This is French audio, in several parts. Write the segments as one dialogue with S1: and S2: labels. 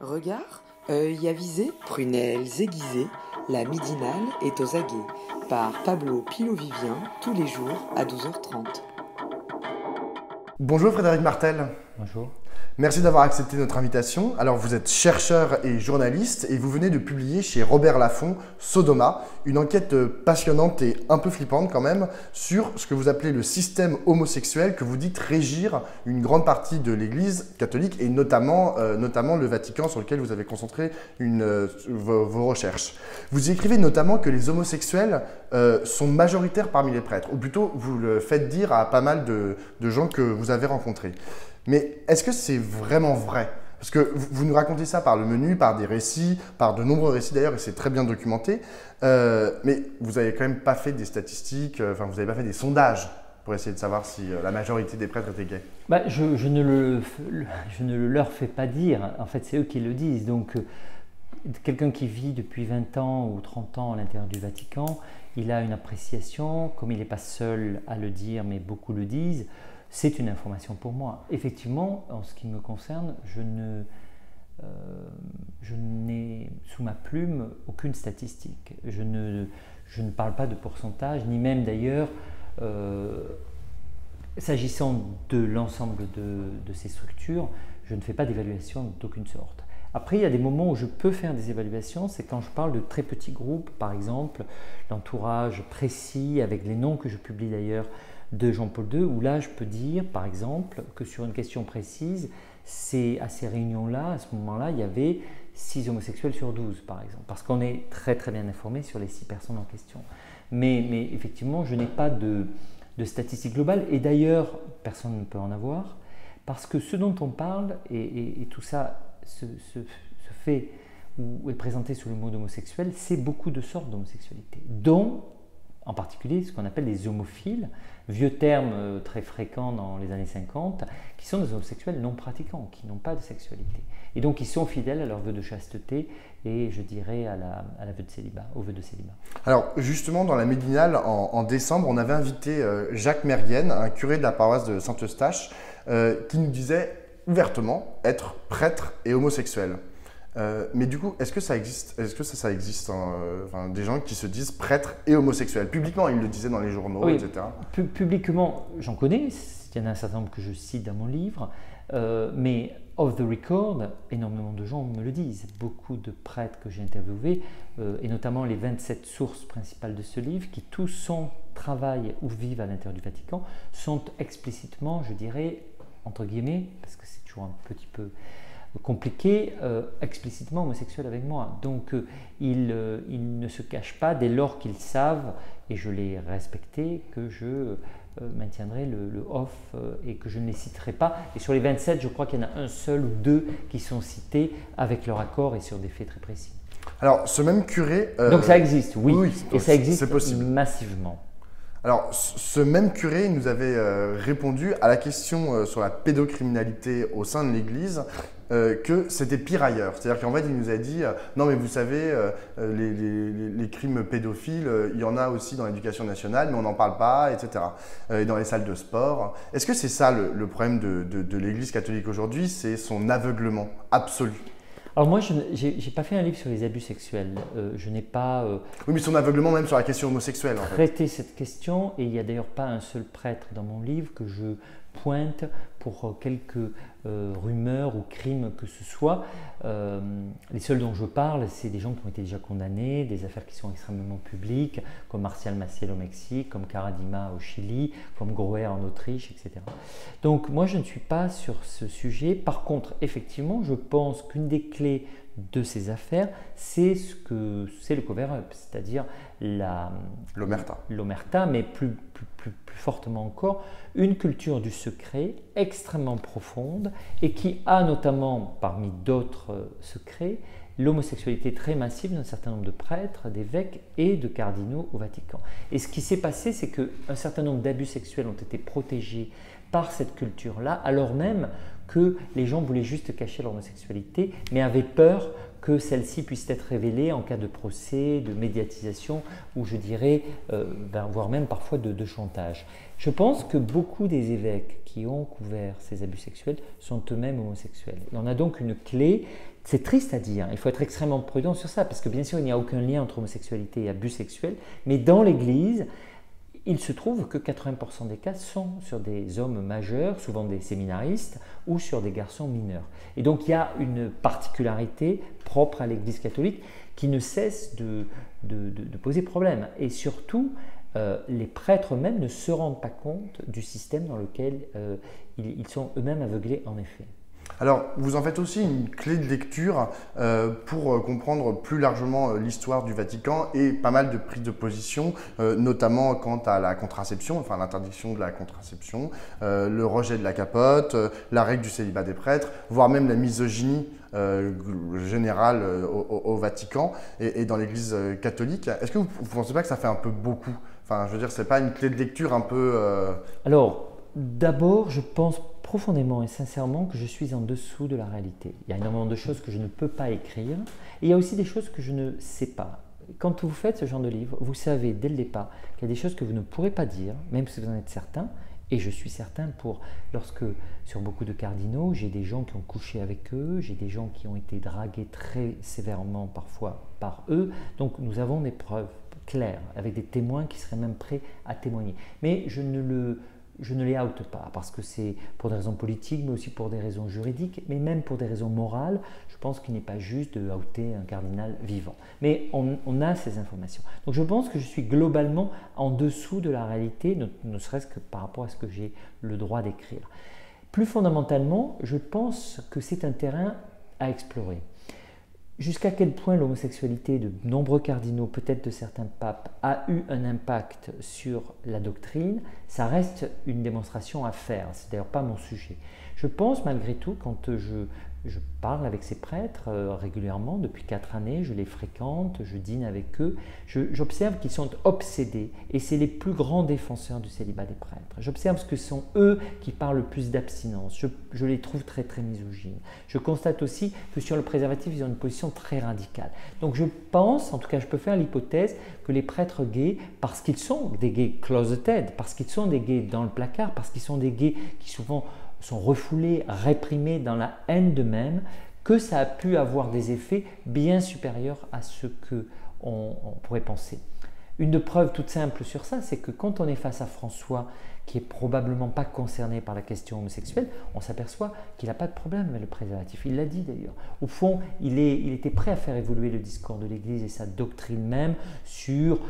S1: Regard, œil avisé, prunelles aiguisées, la midinale est aux aguets. Par Pablo Pilovivien, tous les jours à 12h30.
S2: Bonjour Frédéric Martel.
S3: Bonjour.
S2: Merci d'avoir accepté notre invitation. Alors vous êtes chercheur et journaliste et vous venez de publier chez Robert Laffont Sodoma, une enquête passionnante et un peu flippante quand même sur ce que vous appelez le système homosexuel que vous dites régir une grande partie de l'Église catholique et notamment, euh, notamment le Vatican sur lequel vous avez concentré euh, vos, recherches. Vous écrivez notamment que les homosexuels euh, sont majoritaires parmi les prêtres, ou plutôt vous le faites dire à pas mal de gens que vous avez rencontrés. Mais est-ce que c'est vraiment vrai? Parce que vous nous racontez ça par le menu, par des récits, par de nombreux récits d'ailleurs, et c'est très bien documenté. Euh, mais vous n'avez quand même pas fait des statistiques, euh, enfin vous n'avez pas fait des sondages pour essayer de savoir si euh, la majorité des prêtres étaient gays.
S3: Bah, je, ne le, je ne le leur fais pas dire. En fait, c'est eux qui le disent. Donc, quelqu'un qui vit depuis 20 ans ou 30 ans à l'intérieur du Vatican, il a une appréciation, comme il n'est pas seul à le dire, mais beaucoup le disent c'est une information pour moi. Effectivement, en ce qui me concerne, je euh, n'ai sous ma plume aucune statistique. Je ne, parle pas de pourcentage, ni même d'ailleurs, euh, s'agissant de l'ensemble de, ces structures, je ne fais pas d'évaluation d'aucune sorte. Après, il y a des moments où je peux faire des évaluations, c'est quand je parle de très petits groupes, par exemple, l'entourage précis, avec les noms que je publie d'ailleurs de Jean-Paul II, où là, je peux dire, par exemple, que sur une question précise, c'est à ces réunions-là, à ce moment-là, il y avait 6 homosexuels sur 12, par exemple, parce qu'on est très très bien informé sur les 6 personnes en question. Mais, effectivement, je n'ai pas de, de statistiques globales, et d'ailleurs, personne ne peut en avoir, parce que ce dont on parle, et, tout ça se, fait ou est présenté sous le mot d'homosexuel, c'est beaucoup de sortes d'homosexualité, dont en particulier ce qu'on appelle les homophiles, vieux terme euh, très fréquent dans les années 50, qui sont des homosexuels non pratiquants, qui n'ont pas de sexualité. Et donc ils sont fidèles à leur vœu de chasteté et je dirais à la, à la vœu de célibat, au vœu de célibat.
S2: Alors justement dans la Médinale en, décembre, on avait invité euh, Jacques Mérienne, un curé de la paroisse de Saint-Eustache, euh, qui nous disait ouvertement être prêtre et homosexuel. Euh, mais du coup, est-ce que ça existe Est-ce que ça, ça existe hein, euh, Des gens qui se disent prêtres et homosexuels? Publiquement, ils le disaient dans les journaux, etc.
S3: publiquement, j'en connais. Il y en a un certain nombre que je cite dans mon livre. Euh, mais off the record, énormément de gens me le disent. Beaucoup de prêtres que j'ai interviewés, et notamment les 27 sources principales de ce livre, qui tous sont, travaillent ou vivent à l'intérieur du Vatican, sont explicitement, je dirais, entre guillemets, parce que c'est toujours un petit peu compliqué, euh, explicitement homosexuel avec moi. Donc euh, ils, euh, ne se cachent pas dès lors qu'ils savent, et je l'ai respecté, que je maintiendrai le, off et que je ne les citerai pas. Et sur les 27, je crois qu'il y en a un seul ou deux qui sont cités avec leur accord et sur des faits très précis.
S2: Alors, ce même curé...
S3: Donc ça existe, oui. oui et ça existe massivement.
S2: Alors, ce même curé nous avait répondu à la question sur la pédocriminalité au sein de l'Église euh, que c'était pire ailleurs. C'est-à-dire qu'en fait, il nous a dit euh, non, mais vous savez, euh, les, crimes pédophiles, il y en a aussi dans l'éducation nationale, mais on n'en parle pas, etc. et dans les salles de sport. Est-ce que c'est ça le, problème de l'Église catholique aujourd'hui? C'est son aveuglement absolu
S3: alors moi, je n'ai pas fait un livre sur les abus sexuels. je n'ai pas...
S2: oui, mais son aveuglement même sur la question homosexuelle.
S3: Traité cette question, et il n'y a d'ailleurs pas un seul prêtre dans mon livre que je pointe pour euh, quelques euh, rumeurs ou crimes que ce soit. Euh, les seuls dont je parle, c'est des gens qui ont été déjà condamnés, des affaires qui sont extrêmement publiques, comme Martial Maciel au Mexique, comme Karadima au Chili, comme Groer en Autriche, etc. Donc moi, je ne suis pas sur ce sujet. Par contre, effectivement, je pense qu'une des clés de ces affaires, c'est ce que c'est le cover-up, c'est-à-dire la
S2: l'omerta.
S3: L'omerta, mais plus, plus, plus, fortement encore, une culture du secret extrêmement profonde et qui a notamment, parmi d'autres secrets, l'homosexualité très massive d'un certain nombre de prêtres, d'évêques et de cardinaux au Vatican. Et ce qui s'est passé, c'est qu'un certain nombre d'abus sexuels ont été protégés par cette culture-là, alors même que les gens voulaient juste cacher leur homosexualité, mais avaient peur que celle-ci puisse être révélée en cas de procès, de médiatisation, ou je dirais, euh, ben, voire même parfois de, chantage. Je pense que beaucoup des évêques qui ont couvert ces abus sexuels sont eux-mêmes homosexuels. Et on a donc une clé, c'est triste à dire, il faut être extrêmement prudent sur ça, parce que bien sûr il n'y a aucun lien entre homosexualité et abus sexuels, mais dans l'Église, il se trouve que 80% des cas sont sur des hommes majeurs, souvent des séminaristes, ou sur des garçons mineurs. Et donc il y a une particularité propre à l'Église catholique qui ne cesse de, poser problème. Et surtout, euh, les prêtres eux-mêmes ne se rendent pas compte du système dans lequel euh, ils sont eux-mêmes aveuglés en effet.
S2: Alors, vous en faites aussi une clé de lecture euh, pour euh, comprendre plus largement euh, l'histoire du Vatican et pas mal de prises de position, notamment quant à la contraception, enfin l'interdiction de la contraception, le rejet de la capote, la règle du célibat des prêtres, voire même la misogynie générale au, Vatican et, dans l'Église catholique. Est-ce que vous ne pensez pas que ça fait un peu beaucoup? Enfin, je veux dire, c'est pas une clé de lecture un peu.
S3: Alors, d'abord, je pense profondément et sincèrement que je suis en dessous de la réalité. Il y a énormément de choses que je ne peux pas écrire et il y a aussi des choses que je ne sais pas. Quand vous faites ce genre de livre, vous savez dès le départ qu'il y a des choses que vous ne pourrez pas dire, même si vous en êtes certain. Et je suis certain pour, lorsque sur beaucoup de cardinaux, j'ai des gens qui ont couché avec eux, j'ai des gens qui ont été dragués très sévèrement parfois par eux. Donc nous avons des preuves claires, avec des témoins qui seraient même prêts à témoigner. Mais je ne le je ne les oute pas parce que c'est pour des raisons politiques, mais aussi pour des raisons juridiques, mais même pour des raisons morales. Je pense qu'il n'est pas juste de outer un cardinal vivant. Mais on, a ces informations. Donc je pense que je suis globalement en dessous de la réalité, ne, serait-ce que par rapport à ce que j'ai le droit d'écrire. Plus fondamentalement, je pense que c'est un terrain à explorer. Jusqu'à quel point l'homosexualité de nombreux cardinaux, peut-être de certains papes, a eu un impact sur la doctrine, ça reste une démonstration à faire. C'est d'ailleurs pas mon sujet. Je pense malgré tout, quand je je parle avec ces prêtres euh, régulièrement depuis quatre années, je les fréquente, je dîne avec eux. J'observe qu'ils sont obsédés et c'est les plus grands défenseurs du célibat des prêtres. J'observe que ce sont eux qui parlent le plus d'abstinence. Je, les trouve très très misogynes. Je constate aussi que sur le préservatif, ils ont une position très radicale. Donc je pense, en tout cas je peux faire l'hypothèse que les prêtres gays, parce qu'ils sont des gays closeted, parce qu'ils sont des gays dans le placard, parce qu'ils sont des gays qui souvent sont refoulés, réprimés dans la haine d'eux-mêmes, que ça a pu avoir des effets bien supérieurs à ce que on, pourrait penser. Une preuve toute simple sur ça, c'est que quand on est face à François, qui est probablement pas concerné par la question homosexuelle, on s'aperçoit qu'il n'a pas de problème avec le préservatif. Il l'a dit d'ailleurs. Au fond, il, il était prêt à faire évoluer le discours de l'Église et sa doctrine même sur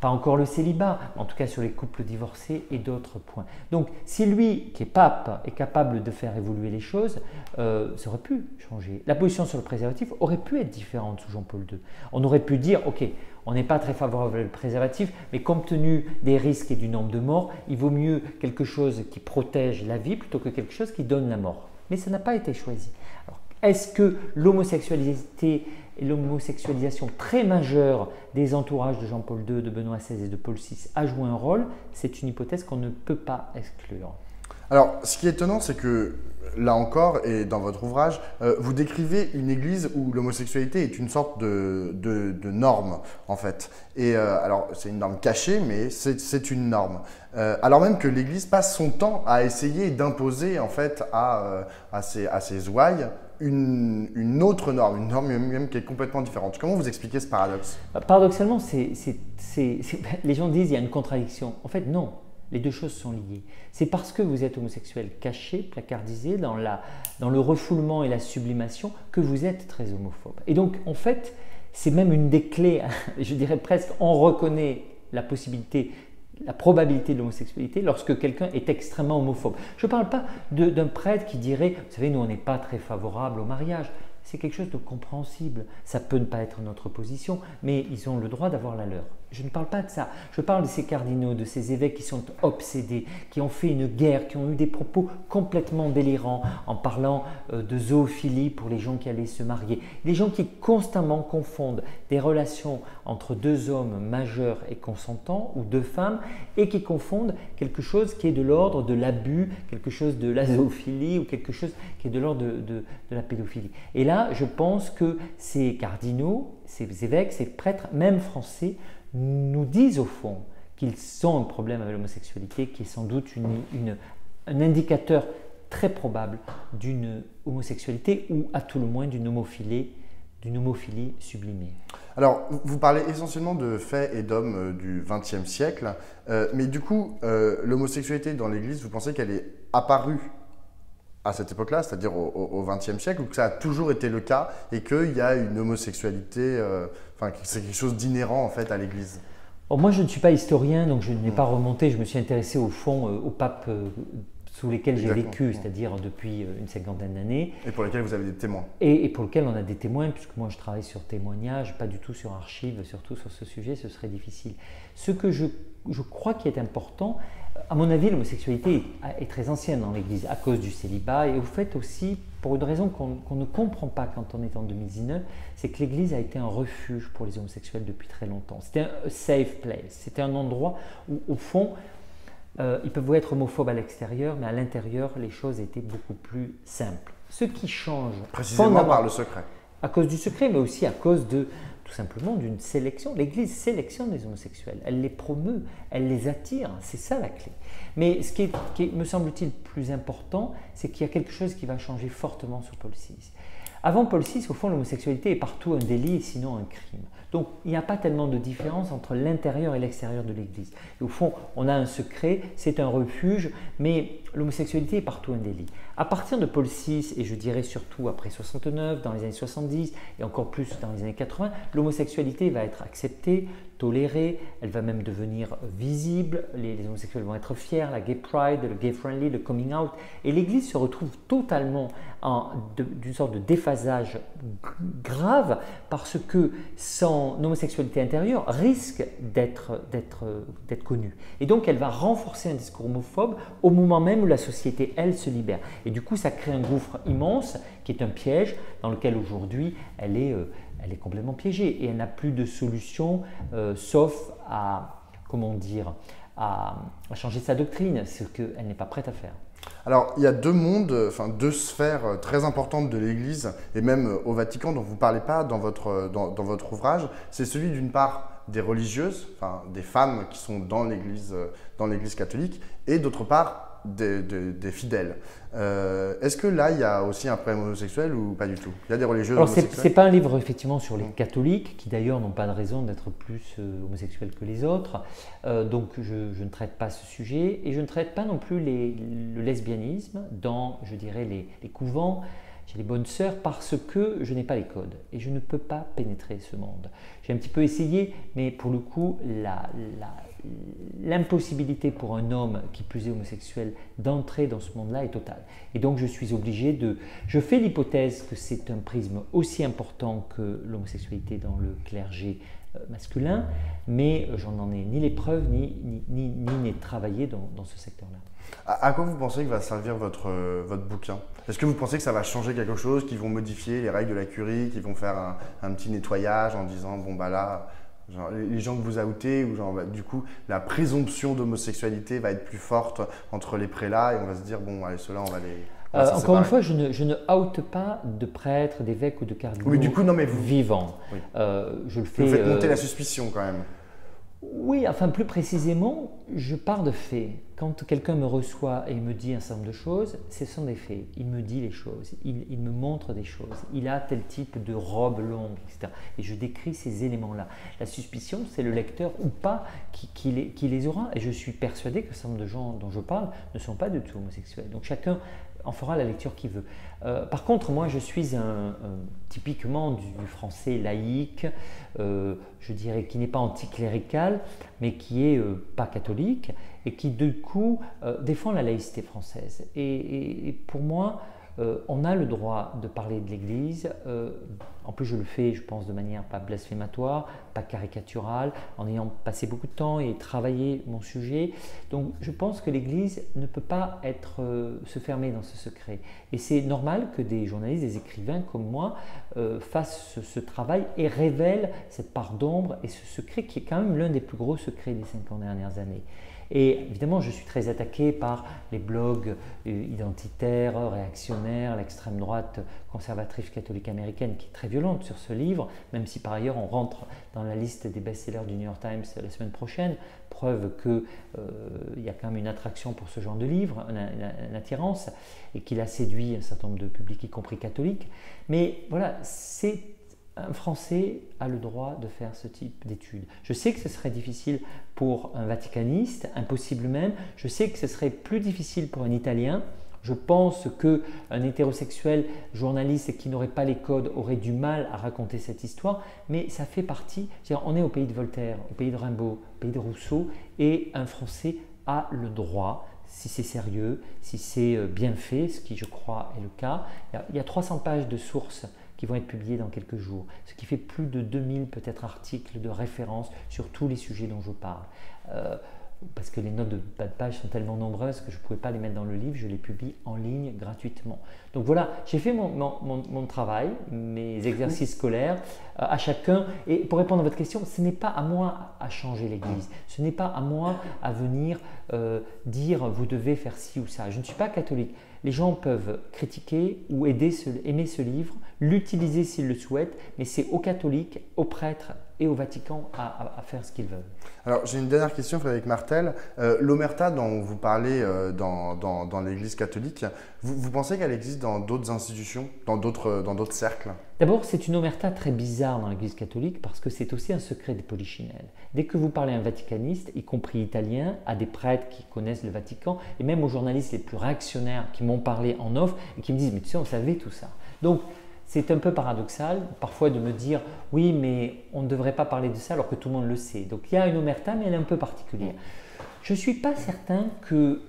S3: pas encore le célibat, en tout cas sur les couples divorcés et d'autres points. Donc si lui, qui est pape, est capable de faire évoluer les choses, euh, ça aurait pu changer. La position sur le préservatif aurait pu être différente sous Jean-Paul II. On aurait pu dire, ok, on n'est pas très favorable au préservatif, mais compte tenu des risques et du nombre de morts, il vaut mieux quelque chose qui protège la vie plutôt que quelque chose qui donne la mort. Mais ça n'a pas été choisi. Est-ce que l'homosexualité et l'homosexualisation très majeure des entourages de Jean-Paul II, de Benoît XVI et de Paul VI a joué un rôle, c'est une hypothèse qu'on ne peut pas exclure.
S2: Alors, ce qui est étonnant, c'est que là encore, et dans votre ouvrage, euh, vous décrivez une église où l'homosexualité est une sorte de, norme, en fait. Et euh, alors, c'est une norme cachée, mais c'est une norme. Euh, alors même que l'église passe son temps à essayer d'imposer, en fait, à, ses ouailles une, autre norme, une norme même qui est complètement différente. Comment vous expliquez ce paradoxe?
S3: Bah, Paradoxalement, les gens disent qu'il y a une contradiction. En fait, non. Les deux choses sont liées. C'est parce que vous êtes homosexuel caché, placardisé dans, la, dans le refoulement et la sublimation que vous êtes très homophobe. Et donc, en fait, c'est même une des clés, je dirais presque, on reconnaît la possibilité la probabilité de l'homosexualité lorsque quelqu'un est extrêmement homophobe. Je ne parle pas d'un prêtre qui dirait, vous savez, nous on n'est pas très favorable au mariage. c'est quelque chose de compréhensible. Ça peut ne pas être notre position, mais ils ont le droit d'avoir la leur. Je ne parle pas de ça. Je parle de ces cardinaux, de ces évêques qui sont obsédés, qui ont fait une guerre, qui ont eu des propos complètement délirants en parlant euh, de zoophilie pour les gens qui allaient se marier. Des gens qui constamment confondent des relations entre deux hommes majeurs et consentants ou deux femmes et qui confondent quelque chose qui est de l'ordre de l'abus, quelque chose de la zoophilie ou quelque chose qui est de l'ordre de, de la pédophilie. Et là, je pense que ces cardinaux, ces évêques, ces prêtres, même français, nous disent au fond qu'ils ont un problème avec l'homosexualité qui est sans doute un indicateur très probable d'une homosexualité ou à tout le moins d'une homophilie, d'une homophilie sublimée.
S2: Alors, vous parlez essentiellement de faits et d'hommes euh, du XXe siècle, euh, mais du coup, euh, l'homosexualité dans l'Église, vous pensez qu'elle est apparue à cette époque-là, c'est-à-dire au XXe siècle, ou que ça a toujours été le cas et qu'il y a une homosexualité, enfin, c'est quelque chose d'inhérent en fait à l'Église
S3: moi, je ne suis pas historien, donc je n'ai pas hmm. remonté. Je me suis intéressé au fond aux papes sous lesquels j'ai vécu, c'est-à-dire depuis une cinquantaine d'années.
S2: Et pour lesquels vous avez des témoins.
S3: Et, et, pour lesquels on a des témoins, puisque moi je travaille sur témoignages, pas du tout sur archives, surtout sur ce sujet, ce serait difficile. Ce que je, je crois qui est important, à mon avis, l'homosexualité est très ancienne dans l'Église à cause du célibat et au fait aussi pour une raison qu'on ne comprend pas quand on est en 2019, c'est que l'Église a été un refuge pour les homosexuels depuis très longtemps. C'était un safe place, c'était un endroit où au fond, euh, ils peuvent être homophobes à l'extérieur, mais à l'intérieur, les choses étaient beaucoup plus simples. Ce qui change...
S2: Précisément par le secret.
S3: À cause du secret, mais aussi à cause de, tout simplement d'une sélection. L'Église sélectionne les homosexuels, elle les promeut, elle les attire, c'est ça la clé. Mais ce qui, me semble-t-il plus important, c'est qu'il y a quelque chose qui va changer fortement sous Paul VI. Avant Paul VI, au fond, l'homosexualité est partout un délit sinon un crime. Donc il n'y a pas tellement de différence entre l'intérieur et l'extérieur de l'Église. au fond, on a un secret, c'est un refuge, mais l'homosexualité est partout un délit. À partir de Paul VI, et je dirais surtout après 69, dans les années 70 et encore plus dans les années 80, l'homosexualité va être acceptée, tolérée, elle va même devenir visible, les, homosexuels vont être fiers, la gay pride, le gay friendly, le coming out, et l'Église se retrouve totalement d'une sorte de déphasage grave parce que son homosexualité intérieure risque d'être connue. Et donc elle va renforcer un discours homophobe au moment même où la société, elle, se libère. Et du coup, ça crée un gouffre immense qui est un piège dans lequel aujourd'hui elle est... Euh, elle est complètement piégée et elle n'a plus de solution euh, sauf à, comment dire, changer sa doctrine, ce qu'elle n'est pas prête à faire.
S2: Alors, il y a deux mondes, enfin deux sphères très importantes de l'Église, et même au Vatican, dont vous ne parlez pas dans votre, ouvrage. C'est celui d'une part des religieuses, des femmes qui sont dans l'Église catholique, et d'autre part des, fidèles. Euh, est-ce que là, il y a aussi un problème homosexuel ou pas du tout? Il y a des religieuses Alors,
S3: C'est pas un livre effectivement sur les catholiques, qui d'ailleurs n'ont pas de raison d'être plus euh, homosexuels que les autres. Euh, donc, je, ne traite pas ce sujet et je ne traite pas non plus le lesbianisme dans, je dirais, les, les couvents j'ai les bonnes sœurs parce que je n'ai pas les codes et je ne peux pas pénétrer ce monde. J'ai un petit peu essayé, mais pour le coup, l'impossibilité pour un homme qui plus est homosexuel d'entrer dans ce monde-là est totale. Et donc je suis obligé de... Je fais l'hypothèse que c'est un prisme aussi important que l'homosexualité dans le clergé euh, masculin, mais j'en ai ni les preuves ni, ni, ni, travaillé dans ce secteur-là.
S2: À, quoi vous pensez que va servir votre, euh, votre bouquin? Est-ce que vous pensez que ça va changer quelque chose, qu'ils vont modifier les règles de la curie, qu'ils vont faire un, un, petit nettoyage en disant bon bah là les gens que vous outez, ou genre, bah, du coup, la présomption d'homosexualité va être plus forte entre les prélats et on va se dire, bon, allez, ceux-là, on va les.
S3: Euh, encore une fois, je ne, je ne oute pas de prêtres, d'évêques ou de cardinaux
S2: oui, du coup, non, mais vous...
S3: vivants. Euh, je le fais.
S2: Vous faites monter euh, la suspicion quand même.
S3: Oui, enfin plus précisément, je pars de faits. Quand quelqu'un me reçoit et me dit un certain nombre de choses, ce sont des faits. Il me dit les choses, il, me montre des choses, il a tel type de robe longue, etc. Et je décris ces éléments-là. La suspicion, c'est le lecteur ou pas qui, les, qui, les, aura. Et je suis persuadé que un certain nombre de gens dont je parle ne sont pas du tout homosexuels. Donc chacun en fera la lecture qu'il veut. Euh, par contre, moi, je suis typiquement du, français laïque, euh, je dirais qui n'est pas anticlérical, mais qui est euh, pas catholique et qui, du coup, défend la laïcité française. Et, pour moi, Euh, on a le droit de parler de l'Église. Euh, en plus, je le fais, je pense, de manière pas blasphématoire, pas caricaturale, en ayant passé beaucoup de temps et travaillé mon sujet. Donc, je pense que l'Église ne peut pas être, euh, se fermer dans ce secret. Et c'est normal que des journalistes, des écrivains comme moi fassent ce, ce, travail et révèlent cette part d'ombre et ce secret qui est quand même l'un des plus gros secrets des 50 dernières années. Et évidemment, je suis très attaqué par les blogs euh, identitaires, réactionnaires, l'extrême droite conservatrice catholique américaine qui est très violente sur ce livre, même si par ailleurs on rentre dans la liste des best-sellers du New York Times la semaine prochaine, preuve qu'il euh, y a quand même une attraction pour ce genre de livre, une, attirance, et qu'il a séduit un certain nombre de publics, y compris catholiques. Mais voilà, c'est un Français a le droit de faire ce type d'études. Je sais que ce serait difficile pour un vaticaniste, impossible même. Je sais que ce serait plus difficile pour un Italien. Je pense qu'un hétérosexuel journaliste qui n'aurait pas les codes aurait du mal à raconter cette histoire, mais ça fait partie. On est au pays de Voltaire, au pays de Rimbaud, au pays de Rousseau, et un Français a le droit si c'est sérieux, si c'est euh, bien fait, ce qui je crois est le cas. Il y a 300 pages de sources qui vont être publiés dans quelques jours, ce qui fait plus de 2000 peut-être articles de référence sur tous les sujets dont je parle. Euh, parce que les notes de bas de page sont tellement nombreuses que je ne pouvais pas les mettre dans le livre, je les publie en ligne gratuitement. Donc voilà, j'ai fait mon, mon, travail, mes exercices scolaires, euh, à chacun. Et pour répondre à votre question, ce n'est pas à moi à changer l'Église, ce n'est pas à moi à venir euh, dire vous devez faire ci ou ça. Je ne suis pas catholique. Les gens peuvent critiquer ou aimer ce livre, l'utiliser s'ils le souhaitent, mais c'est aux catholiques, aux prêtres et au Vatican à, faire ce qu'ils veulent.
S2: Alors j'ai une dernière question, Frédéric Martel. Euh, L'omerta dont vous parlez euh, dans, dans, l'Église catholique, vous, pensez qu'elle existe dans d'autres institutions, dans d'autres cercles?
S3: D'abord, c'est une omerta très bizarre dans l'Église catholique parce que c'est aussi un secret des polichinelles. Dès que vous parlez à un vaticaniste, y compris italien, à des prêtres qui connaissent le Vatican, et même aux journalistes les plus réactionnaires qui m'ont parlé en off et qui me disent Mais tu sais, on savait tout ça. Donc, c'est un peu paradoxal parfois de me dire oui, mais on ne devrait pas parler de ça alors que tout le monde le sait. Donc il y a une omerta, mais elle est un peu particulière. Je ne suis pas certain que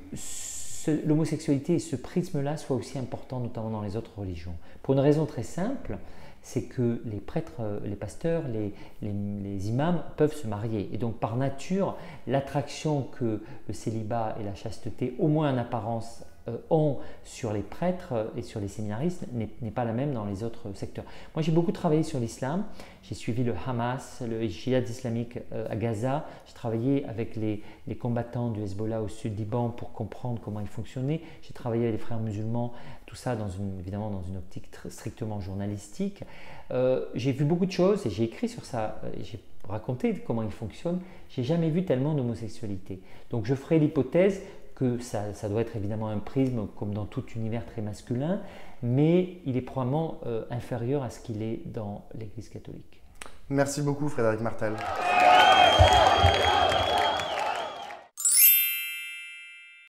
S3: l'homosexualité et ce prisme-là soient aussi importants, notamment dans les autres religions. Pour une raison très simple, c'est que les prêtres, les pasteurs, les, les, imams peuvent se marier. Et donc par nature, l'attraction que le célibat et la chasteté, au moins en apparence, euh, ont sur les prêtres et sur les séminaristes n'est pas la même dans les autres secteurs. Moi, j'ai beaucoup travaillé sur l'islam. J'ai suivi le Hamas, le djihad islamique euh, à Gaza. J'ai travaillé avec les, combattants du Hezbollah au sud Liban pour comprendre comment ils fonctionnaient. J'ai travaillé avec les frères musulmans, tout ça évidemment dans une optique strictement journalistique. Euh, j'ai vu beaucoup de choses et j'ai écrit sur ça. J'ai raconté comment ils fonctionnent. J'ai jamais vu tellement d'homosexualité. Donc, je ferai l'hypothèse que ça, doit être évidemment un prisme comme dans tout univers très masculin, mais il est probablement euh, inférieur à ce qu'il est dans l'Église catholique.
S2: Merci beaucoup Frédéric Martel.